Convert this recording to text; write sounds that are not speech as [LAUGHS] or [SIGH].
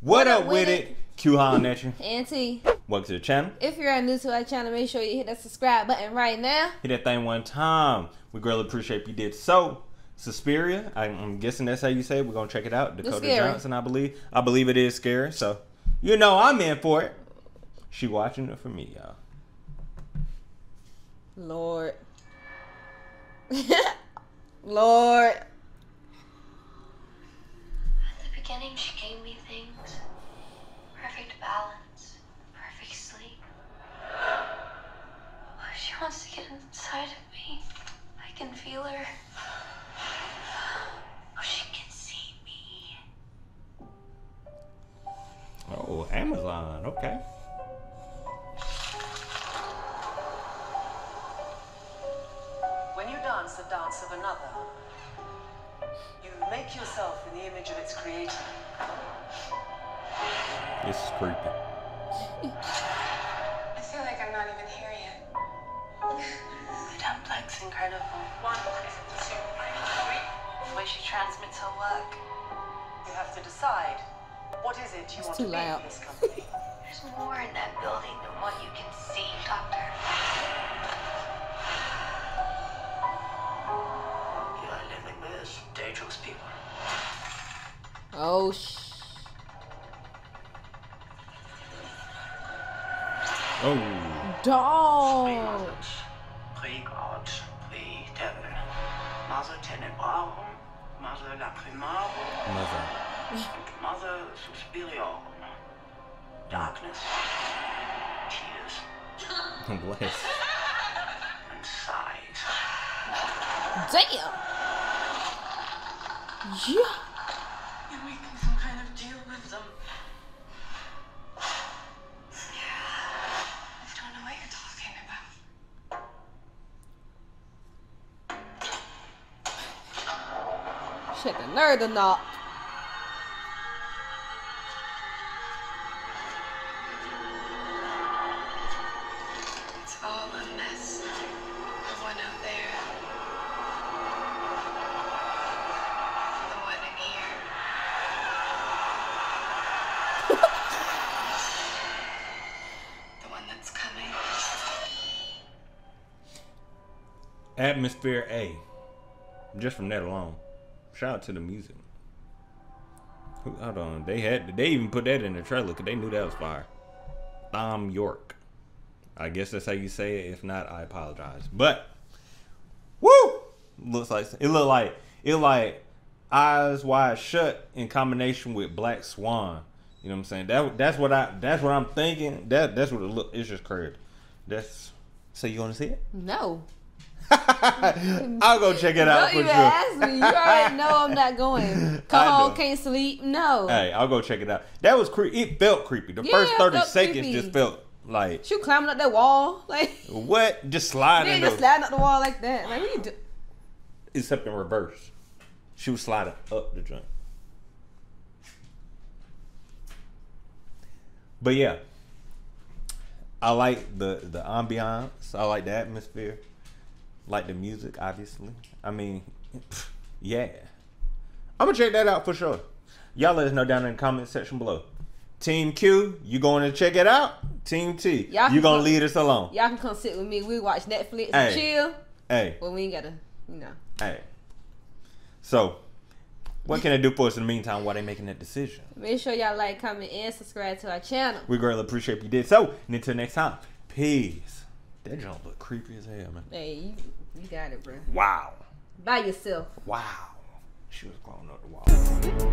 What up with it? Q hollering at you. Auntie, Welcome to the channel. if you're new to our channel, make sure you hit that subscribe button right now. Hit that thing one time. We greatly appreciate if you did so. Suspiria, I'm guessing that's how you say it. We're gonna check it out. Dakota. Johnson, I believe. I believe it is scary. So you know I'm in for it. She watching it for me, y'all. Lord. [LAUGHS] Lord. At she gave me things perfect balance, perfect sleep. Oh, she wants to get inside of me. I can feel her. Oh, she can see me. Oh, Amazon. Okay. When you dance the dance of another, you make yourself in the image of its creator. This is creepy. I feel like I'm not even here yet. The dumplex incredible. One, two, three. The way she transmits her work. You have to decide what is it you It's want to be loud. in this company. There's more in that building Oh, sh. Oh, Dog. Pre-God, pre-devil. Mother tenebrarum, mother lacrimarum, mother. and mother suspiriorum. Darkness, tears, [LAUGHS] Bless. and sighs. Damn. Yeah. Shit, the nerd or not. It's all a mess. The one out there. The one in here. [LAUGHS] the one that's coming. Atmosphere A. Just from that alone. Shout out to the music. Hold on. They had they even put that in the trailer because they knew that was fire. Thom Yorke. I guess that's how you say it. If not, I apologize. But woo! Looks like it looked like it like eyes wide shut in combination with Black Swan. You know what I'm saying? That that's what I that's what I'm thinking. That that's what it look. It's just crazy. That's so you want to see it? No. [LAUGHS] I'll go check it out Don't for even sure. ask me. You already know I'm not going. [LAUGHS] Come home, can't sleep. No. Hey, I'll go check it out. That was creepy. It felt creepy. The Yeah, first 30 seconds creepy. just felt like, She climbing up that wall. Like, [LAUGHS] what? Just sliding. they just sliding up the wall like that. Like, what you do? Except in reverse. She was sliding up the joint. But yeah. I like the the ambiance. I like the atmosphere. Like the music, obviously. I mean, [LAUGHS] yeah. I'm gonna check that out for sure. Y'all let us know down in the comment section below. Team Q, you going to check it out? Team T, Y'all you gonna come- lead us alone. Y'all can come sit with me. We watch Netflix Hey. and chill. Hey, But we ain't gotta, you know. hey. So, what can I do for us in the meantime while they making that decision? Make sure y'all like, comment, and subscribe to our channel. We greatly appreciate if you did so. And until next time, peace. That jump look creepy as hell, man. Hey, you, you got it, bro. Wow. By yourself. Wow. She was crawling up the wall.